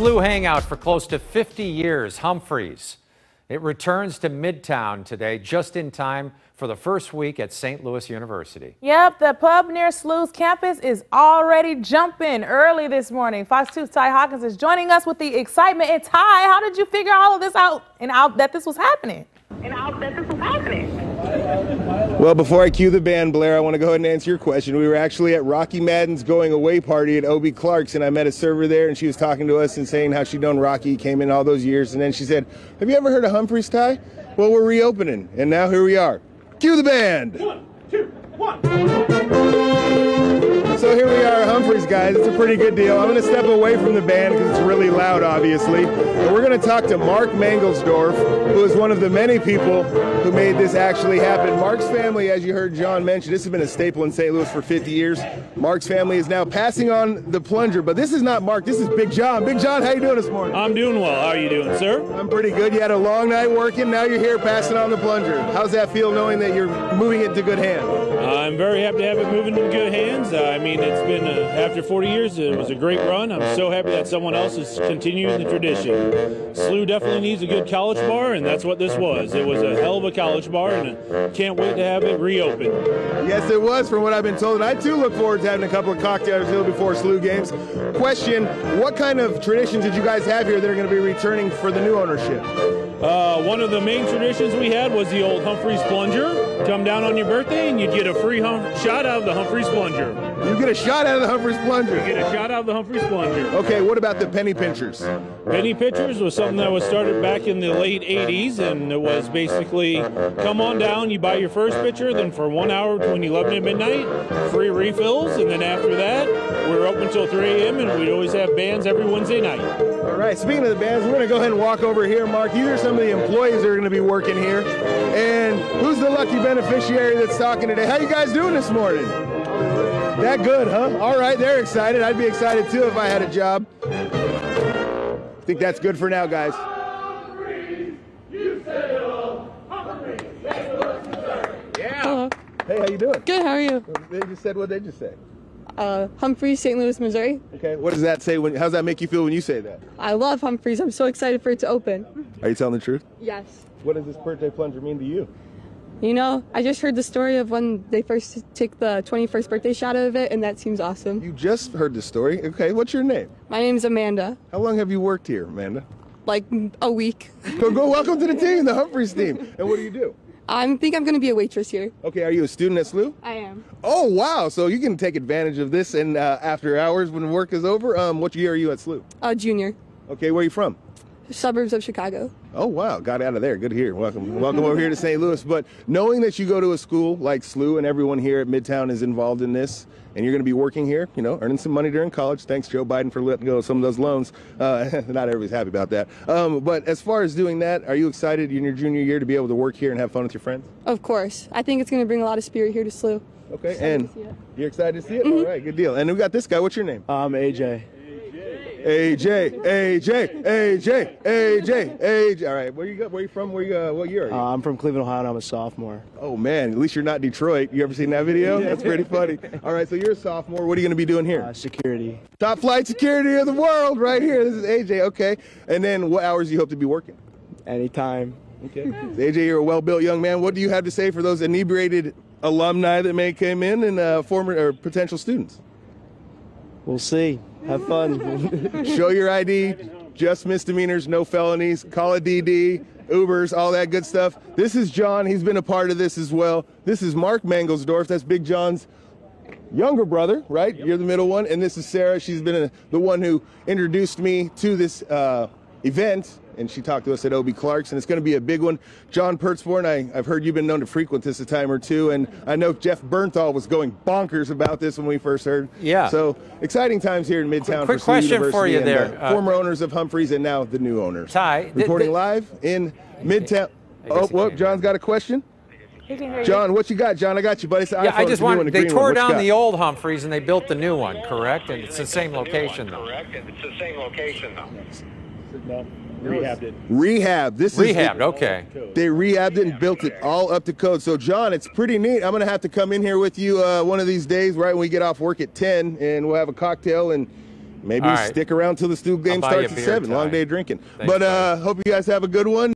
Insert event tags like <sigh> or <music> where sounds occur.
SLU hangout for close to 50 years, Humphreys. It returns to Midtown today, just in time for the first week at St. Louis University. Yep, the pub near SLU's campus is already jumping early this morning. Fox 2's Ty Hawkins is joining us with the excitement. And Ty, how did you figure all of this out and out that this was happening? And out that this was happening. Well, before I cue the band, Blair, I want to go ahead and answer your question. We were actually at Rocky Madden's going away party at OB Clark's, and I met a server there, and she was talking to us and saying how she'd known Rocky, came in all those years, and then she said, "Have you ever heard of Humphreys Ty?" Well, we're reopening, and now here we are. Cue the band. One, two, one. Guys. It's a pretty good deal. I'm going to step away from the band because it's really loud, obviously. But we're going to talk to Mark Mangelsdorf, who is one of the many people who made this actually happen. Mark's family, as you heard John mention, this has been a staple in St. Louis for 50 years. Mark's family is now passing on the plunger, but this is not Mark. This is Big John. Big John, how you doing this morning? I'm doing well. How are you doing, sir? I'm pretty good. You had a long night working. Now you're here passing on the plunger. How's that feel knowing that you're moving it to good hands? I'm very happy to have it moving in good hands. I mean, it's been uh, after 40 years. It was a great run. I'm so happy that someone else is continuing the tradition. SLU definitely needs a good college bar, and that's what this was. It was a hell of a college bar, and I can't wait to have it reopened. Yes, it was, from what I've been told. And I too look forward to having a couple of cocktails here before SLU games. Question What kind of traditions did you guys have here that are going to be returning for the new ownership? Uh, one of the main traditions we had was the old Humphreys plunger. Come down on your birthday, and you'd get a free hum- shot out of the Humphreys plunger. You get a shot out of the Humphreys plunger. You get a shot out of the Humphreys plunger. Okay, what about the penny pinchers? Penny pinchers was something that was started back in the late 80s, and it was basically come on down, you buy your first pitcher, then for one hour between 11 and midnight, free refills, and then after that, we're open until 3 a.m., and we always have bands every Wednesday night. All right, speaking of the bands, we're going to go ahead and walk over here. Mark, these are some of the employees that are going to be working here. And who's the lucky beneficiary that's talking today? How you guys doing this morning? That good, huh? All right, they're excited. I'd be excited too if I had a job. I think that's good for now, guys. Hello. Hey, how you doing? Good. How are you? They just said what they just said. Uh, Humphreys, St. Louis, Missouri. Okay, what does that say? When, how does that make you feel when you say that? I love Humphreys. I'm so excited for it to open. Are you telling the truth? Yes. What does this birthday plunger mean to you? You know, I just heard the story of when they first took the 21st birthday shot of it, and that seems awesome. You just heard the story. Okay, what's your name? My name's Amanda. How long have you worked here, Amanda? Like a week. Go, go. <laughs> Welcome to the team, the Humphreys team. And what do you do? I think I'm going to be a waitress here. Okay, are you a student at SLU? I am. Oh wow! So you can take advantage of this and uh, after hours when work is over. Um, what year are you at SLU? A junior. Okay, where are you from? Suburbs of Chicago. Oh wow, got out of there. Good to hear. Welcome, welcome over here to St. Louis. But knowing that you go to a school like SLU and everyone here at Midtown is involved in this, and you're going to be working here, you know, earning some money during college. Thanks, Joe Biden, for letting go of some of those loans. Uh, <laughs> not everybody's happy about that. Um, but as far as doing that, are you excited in your junior year to be able to work here and have fun with your friends? Of course. I think it's going to bring a lot of spirit here to SLU. Okay, Excited and to see it. you're excited to see it. All right, good deal. And we got this guy. What's your name? I'm AJ. AJ, AJ, AJ, AJ, AJ. All right, where you go? Where you from? Where you? Uh, what year are you? Uh, I'm from Cleveland, Ohio, and I'm a sophomore. oh man, at least you're not Detroit. You ever seen that video? That's pretty funny. All right, so you're a sophomore. What are you going to be doing here? Uh, security. Top flight security of the world, right here. This is AJ. Okay, and then what hours do you hope to be working? Anytime. Okay, AJ, you're a well-built young man. What do you have to say for those inebriated alumni that may came in and uh, former or potential students? We'll see. Have fun. <laughs> Show your ID, just misdemeanors, no felonies, call a DD, Ubers, all that good stuff. This is John. He's been a part of this as well. This is Mark Mangelsdorf. That's Big John's younger brother, right? You're the middle one. And this is Sarah. She's been a, the one who introduced me to this uh, event. And she talked to us at OB Clark's, and it's going to be a big one. John Pertzborn, I, I've heard you've been known to frequent this a time or two, and I know Jeff Bernthal was going bonkers about this when we first heard. Yeah. So exciting times here in Midtown. Quick for SLU question for University you and, there. uh, Uh, former owners of Humphreys and now the new owners. Ty, th- reporting th- live in Midtown. Oh, he John's got a question. He can hear you. John, what you got? John, I got you, buddy. Yeah, I just the new one, want. the They tore one. What you down the old Humphreys and they built the new one, correct? And it's the same location though. Correct, and it's the same location though. No, rehabbed it. Rehab. This is Rehabbed. Okay. They rehabbed it and built it all up to code. So, John, it's pretty neat. I'm going to have to come in here with you uh, one of these days, right when we get off work at 10, and we'll have a cocktail and Maybe All right. stick around till the SLU game buy you a starts at beer, seven. Long Ty. day of drinking. Thanks, but uh, hope you guys have a good one.